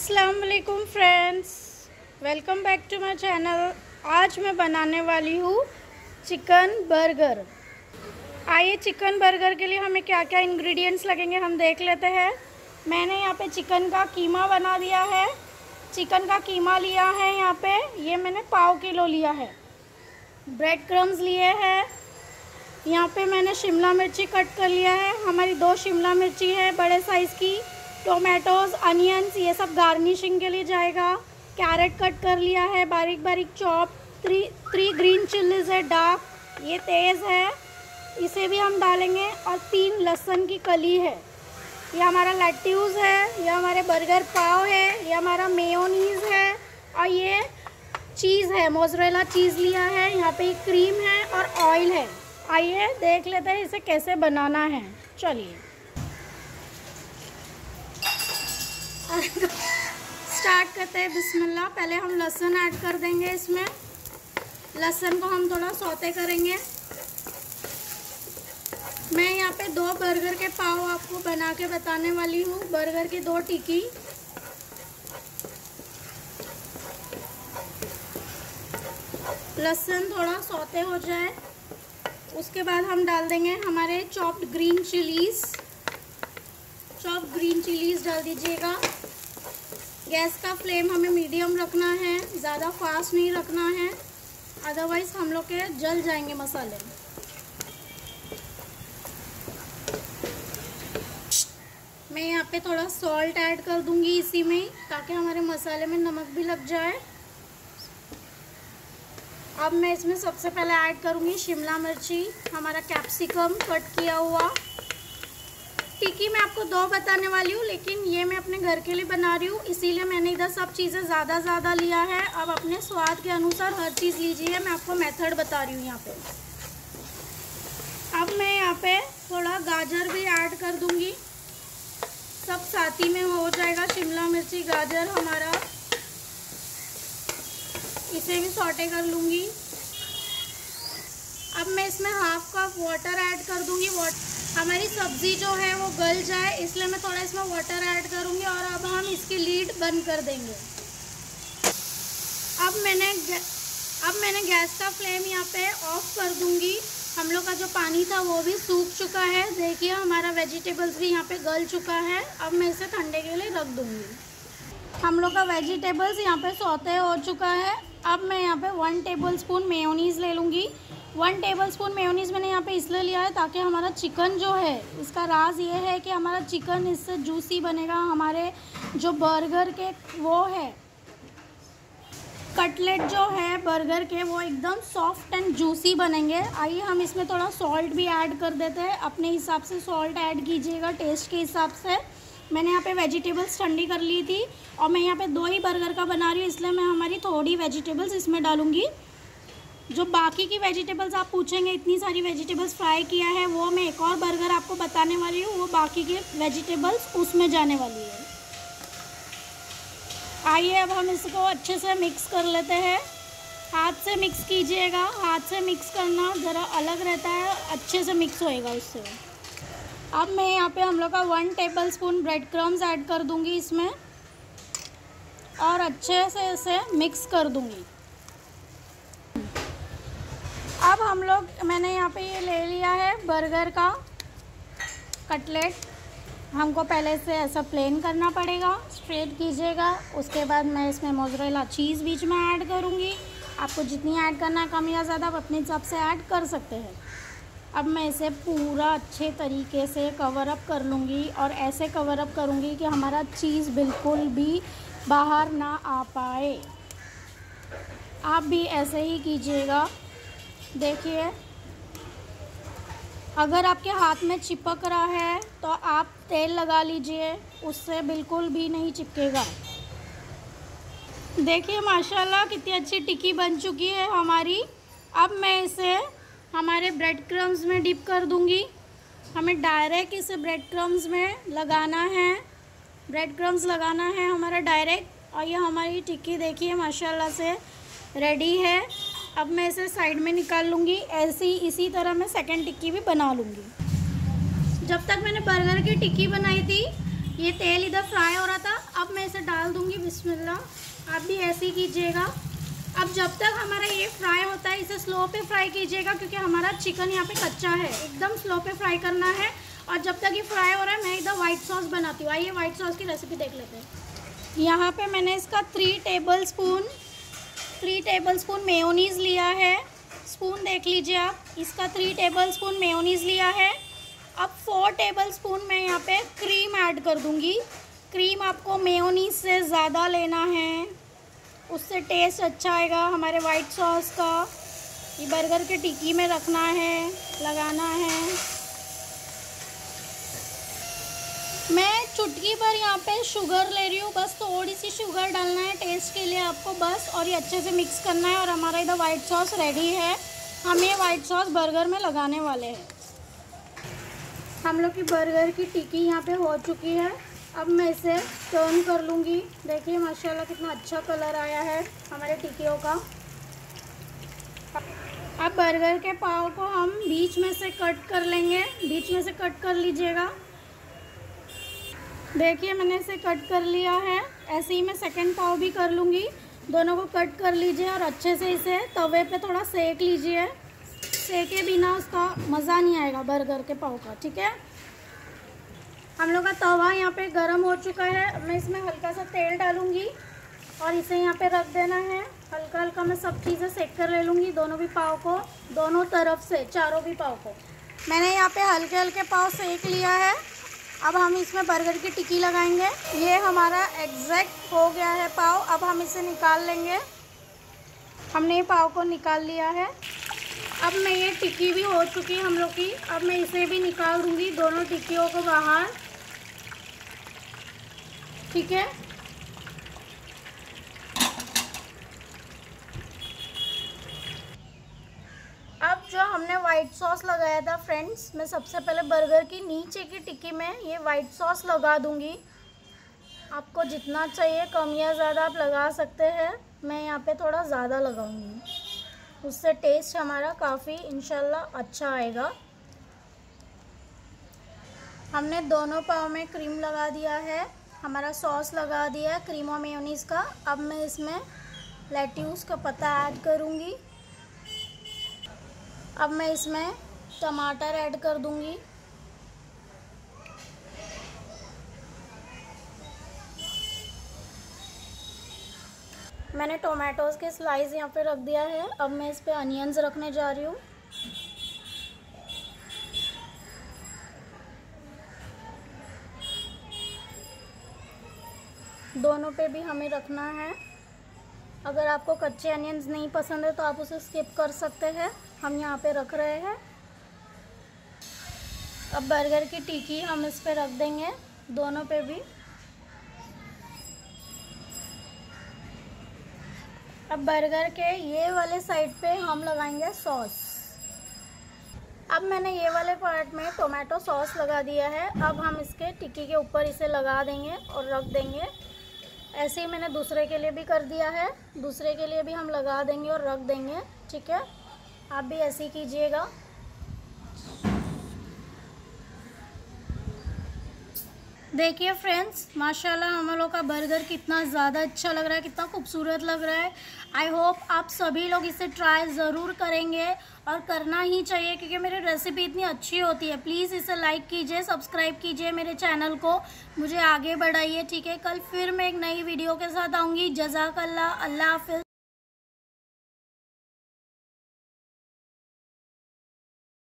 अस्सलाम वालेकुम friends welcome back to my channel आज मैं बनाने वाली हूँ चिकन बर्गर। आइए चिकन बर्गर के लिए हमें क्या क्या इंग्रेडिएंट्स लगेंगे हम देख लेते हैं। मैंने यहाँ पे चिकन का कीमा बना दिया है। चिकन का कीमा लिया है यहाँ पे। ये मैंने पाव किलो लिया है। ब्रेड क्रम्स लिए हैं। यहाँ पे मैंने शिमला मिर्ची कट कर लिया है। हमारी दो शिमला मिर्ची है बड़े साइज़ की। टोमेटोज़ अनियंस ये सब गार्निशिंग के लिए जाएगा। कैरेट कट कर लिया है, बारीक बारीक chop three three green chillies है डार्क ये तेज़ है। इसे भी हम डालेंगे और तीन लहसुन की कली है। ये हमारा लट्यूज़ है, ये हमारे बर्गर पाव है, ये हमारा मेयोनीज़ है और ये चीज़ है मोजरेला चीज़ लिया है, यहाँ पे क्रीम है और ऑयल है। आइए देख लेते हैं इसे कैसे बनाना है। चलिए। स्टार्ट करते हैं, बिस्मिल्लाह। पहले हम लहसुन ऐड कर देंगे इसमें। लहसुन को हम थोड़ा सौते करेंगे। मैं यहाँ पे दो बर्गर के पाव आपको बना के बताने वाली हूँ। बर्गर की दो टिक्की। लहसुन थोड़ा सौते हो जाए। उसके बाद हम डाल देंगे हमारे chopped green chillies. Chop green chillies डाल दीजिएगा। गैस का फ्लेम हमें मीडियम रखना है, ज़्यादा फास्ट नहीं रखना है अदरवाइज़ हम लोग के जल जाएँगे मसाले। मैं यहाँ पे थोड़ा सॉल्ट ऐड कर दूँगी इसी में, ताकि हमारे मसाले में नमक भी लग जाए। अब मैं इसमें सबसे पहले ऐड करूँगी शिमला मिर्ची, हमारा कैप्सिकम कट किया हुआ। टिक्की मैं आपको दो बताने वाली हूँ, लेकिन ये मैं अपने घर के लिए बना रही हूँ। इसीलिए मैंने इधर सब चीज़ें ज़्यादा ज़्यादा लिया है। अब अपने स्वाद के अनुसार हर चीज़ लीजिए, मैं आपको मेथड बता रही हूँ यहाँ पे। अब मैं यहाँ पे थोड़ा गाजर भी ऐड कर दूँगी। सब साथ ही में हो जाएगा, शिमला मिर्ची, गाजर हमारा। इसे भी सॉटे कर लूँगी। अब मैं इसमें हाफ़ कप वाटर ऐड कर दूँगी। वाटर हमारी सब्ज़ी जो है वो गल जाए, इसलिए मैं थोड़ा इसमें वाटर ऐड करूँगी और अब हम इसकी लीड बंद कर देंगे। अब मैंने अब मैंने गैस का फ्लेम यहाँ पे ऑफ़ कर दूँगी। हम लोग का जो पानी था वो भी सूख चुका है। देखिए, हमारा वेजिटेबल्स भी यहाँ पे गल चुका है। अब मैं इसे ठंडे के लिए रख दूँगी। हम लोग का वेजिटेबल्स यहाँ पे सौते हो चुका है। अब मैं यहाँ पे वन टेबल स्पून मेयोनीज़ ले लूँगी। वन टेबल स्पून मेयोनीज़ मैंने यहाँ पे इसलिए लिया है ताकि हमारा चिकन जो है, इसका राज ये है कि हमारा चिकन इससे जूसी बनेगा, हमारे जो बर्गर के वो है कटलेट जो है बर्गर के वो एकदम सॉफ्ट एंड जूसी बनेंगे। आइए हम इसमें थोड़ा सॉल्ट भी ऐड कर देते हैं। अपने हिसाब से सॉल्ट ऐड कीजिएगा टेस्ट के हिसाब से। मैंने यहाँ पे वेजिटेबल्स ठंडी कर ली थी और मैं यहाँ पे दो ही बर्गर का बना रही हूँ, इसलिए मैं हमारी थोड़ी वेजिटेबल्स इसमें डालूँगी। जो बाकी की वेजिटेबल्स आप पूछेंगे, इतनी सारी वेजिटेबल्स फ्राई किया है, वो मैं एक और बर्गर आपको बताने वाली हूँ, वो बाकी के वेजिटेबल्स उसमें जाने वाली है। आइए, अब हम इसको अच्छे से मिक्स कर लेते हैं। हाथ से मिक्स कीजिएगा, हाथ से मिक्स करना ज़रा अलग रहता है, अच्छे से मिक्स होएगा उससे। अब मैं यहाँ पे हम लोग का one tablespoon bread crumbs add कर दूँगी इसमें और अच्छे से इसे मिक्स कर दूँगी। अब हम लोग, मैंने यहाँ पे ये ले लिया है बर्गर का कटलेट। हमको पहले से ऐसा प्लेन करना पड़ेगा। स्ट्रेट कीजिएगा। उसके बाद मैं इसमें मोजरेला चीज़ बीच में ऐड करूँगी। आपको जितनी ऐड करना है कम या ज़्यादा, आप अपने हिसाब से ऐड कर सकते हैं। अब मैं इसे पूरा अच्छे तरीके से कवर अप कर लूँगी और ऐसे कवर अप करूँगी कि हमारा चीज़ बिल्कुल भी बाहर ना आ पाए। आप भी ऐसे ही कीजिएगा। देखिए, अगर आपके हाथ में चिपक रहा है तो आप तेल लगा लीजिए, उससे बिल्कुल भी नहीं चिपकेगा। देखिए, माशाल्लाह, कितनी अच्छी टिक्की बन चुकी है हमारी। अब मैं इसे हमारे ब्रेड क्रम्स में डिप कर दूँगी। हमें डायरेक्ट इसे ब्रेड क्रम्स में लगाना है। ब्रेड क्रम्स लगाना है हमारा डायरेक्ट और ये हमारी टिक्की, देखिए, माशाल्लाह से रेडी है। अब मैं इसे साइड में निकाल लूँगी, ऐसे ही इसी तरह मैं सेकेंड टिक्की भी बना लूँगी। जब तक मैंने बर्गर की टिक्की बनाई थी, ये तेल इधर फ्राई हो रहा था, अब मैं इसे डाल दूँगी, बिस्मिल्लाह। आप भी ऐसे ही कीजिएगा। अब जब तक हमारा ये फ्राई होता है, इसे स्लो पे फ्राई कीजिएगा, क्योंकि हमारा चिकन यहाँ पे कच्चा है। एकदम स्लो पे फ्राई करना है। और जब तक ये फ्राई हो रहा है, मैं इधर वाइट सॉस बनाती हूँ। आइए वाइट सॉस की रेसिपी देख लेते हैं। यहाँ पे मैंने इसका three tablespoon three tablespoon mayonnaise लिया है। स्पून देख लीजिए आप। इसका थ्री टेबल स्पून मेयोनीज़ लिया है। अब फोर टेबल स्पून मैं यहाँ पे क्रीम ऐड कर दूँगी। क्रीम आपको मेयोनीज से ज़्यादा लेना है। उससे टेस्ट अच्छा आएगा। हमारे वाइट सॉस का। ये बर्गर के टिक्की में रखना है, लगाना है। मैं चुटकी पर यहाँ पे शुगर ले रही हूँ। बस थोड़ी सी शुगर डालना है टेस्ट के लिए आपको बस, और ये अच्छे से मिक्स करना है, और हमारा इधर वाइट सॉस रेडी है। हम ये वाइट सॉस बर्गर में लगाने वाले हैं। हम लोग की बर्गर की टिक्की यहाँ पे हो चुकी है। अब मैं इसे टर्न कर लूँगी। देखिए, माशाल्लाह कितना अच्छा कलर आया है हमारे टिक्कियों का। अब बर्गर के पाव को हम बीच में से कट कर लेंगे। बीच में से कट कर लीजिएगा। देखिए, मैंने इसे कट कर लिया है। ऐसे ही मैं सेकंड पाव भी कर लूँगी। दोनों को कट कर लीजिए और अच्छे से इसे तवे पे थोड़ा सेक लीजिए। सेके बिना उसका मज़ा नहीं आएगा बर्गर के पाव का, ठीक है? हम लोग का तवा यहाँ पे गरम हो चुका है। मैं इसमें हल्का सा तेल डालूँगी और इसे यहाँ पे रख देना है। हल्का हल्का मैं सब चीज़ें सेक कर ले लूँगी, दोनों भी पाव को, दोनों तरफ़ से, चारों भी पाव को। मैंने यहाँ पे हल्के हल्के पाव सेक लिया है। अब हम इसमें बर्गर की टिक्की लगाएँगे। ये हमारा एग्जैक्ट हो गया है पाव। अब हम इसे निकाल लेंगे। हमने ये पाव को निकाल लिया है। अब मैं ये टिक्की भी हो चुकी है हम लोग की। अब मैं इसे भी निकाल दूँगी दोनों टिक्कियों को बाहर। ठीक है अब जो हमने वाइट सॉस लगाया था फ्रेंड्स मैं सबसे पहले बर्गर की नीचे की टिक्की में ये वाइट सॉस लगा दूँगी। आपको जितना चाहिए, कम या ज़्यादा आप लगा सकते हैं। मैं यहाँ पे थोड़ा ज़्यादा लगाऊँगी। उससे टेस्ट हमारा काफ़ी इनशाला अच्छा आएगा। हमने दोनों पाव में क्रीम लगा दिया है। हमारा सॉस लगा दिया है क्रीम मेयोनीज़ का। अब मैं इसमें लेट्यूस का पत्ता ऐड करूँगी। अब मैं इसमें टमाटर ऐड कर दूँगी। मैंने टोमेटोज़ के स्लाइस यहाँ पे रख दिया है। अब मैं इस पर अनियंस रखने जा रही हूँ। दोनों पे भी हमें रखना है। अगर आपको कच्चे अनियंस नहीं पसंद है तो आप उसे स्किप कर सकते हैं। हम यहाँ पे रख रहे हैं। अब बर्गर की टिक्की हम इस पर रख देंगे, दोनों पे भी। अब बर्गर के ये वाले साइड पे हम लगाएँगे सॉस अब मैंने ये वाले पार्ट में टोमेटो सॉस लगा दिया है। अब हम इसके टिक्की के ऊपर इसे लगा देंगे और रख देंगे। ऐसे ही मैंने दूसरे के लिए भी कर दिया है। दूसरे के लिए भी हम लगा देंगे और रख देंगे, ठीक है? आप भी ऐसे ही कीजिएगा। देखिए फ्रेंड्स माशाल्लाह हम लोग का बर्गर कितना ज़्यादा अच्छा लग रहा है, कितना खूबसूरत लग रहा है। आई होप आप सभी लोग इसे ट्राई ज़रूर करेंगे और करना ही चाहिए, क्योंकि मेरी रेसिपी इतनी अच्छी होती है। प्लीज़ इसे लाइक कीजिए सब्सक्राइब कीजिए मेरे चैनल को। मुझे आगे बढ़ाइए, ठीक है? कल फिर मैं एक नई वीडियो के साथ आऊँगी। जजाक अल्लाह हाफिज़।